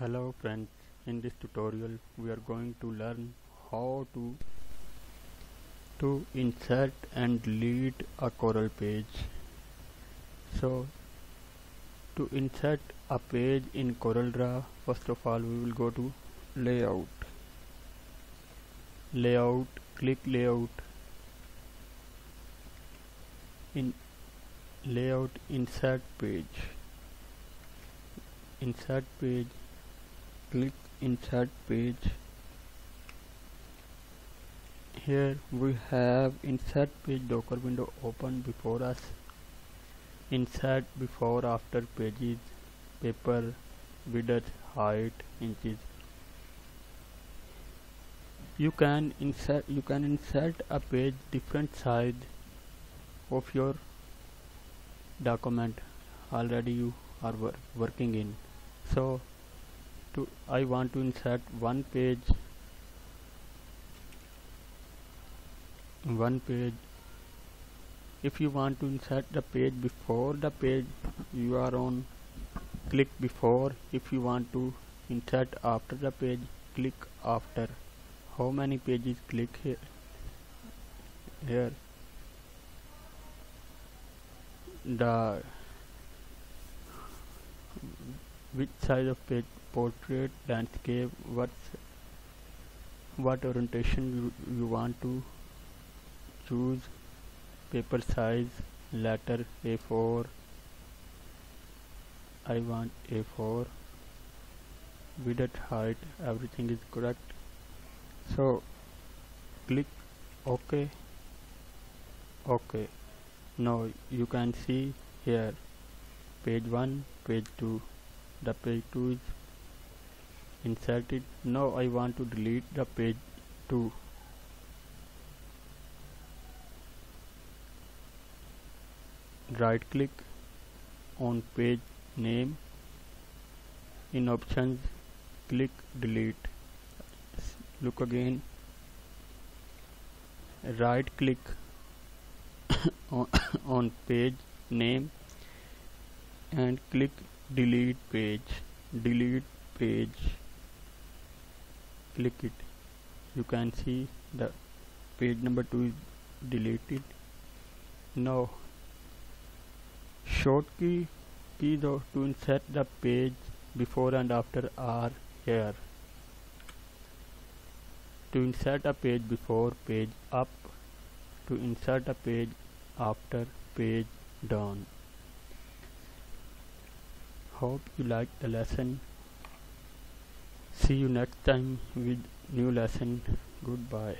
Hello friends, in this tutorial we are going to learn how to to insert and delete a Corel page. So to insert a page in CorelDRAW, first of all we will go to layout, layout, click layout, in layout insert page, insert page click insert page. Here we have insert page docker window open before us. Insert before after pages paper width height inches. You can insert you can insert a page different size of your document already you are wor working in. So to I want to insert one page one page. If you want to insert the page before the page you are on click before. If you want to insert after the page click after. How many pages click here here? The which size of page portrait landscape what what orientation you, you want to choose? Paper size letter a4 I want a4 width height everything is correct. So click ok. Ok. Now you can see here page 1 page 2 the page 2 is inserted. Now I want to delete the page 2 right click on page name. In options click delete. Look again. Right click on, on page name and click delete page delete page. Click it. You can see the page number 2 is deleted. Now short key keys to insert the page before and after are here. To insert a page before page up. To insert a page after page down hope you liked the lesson. See you next time with new lesson. Goodbye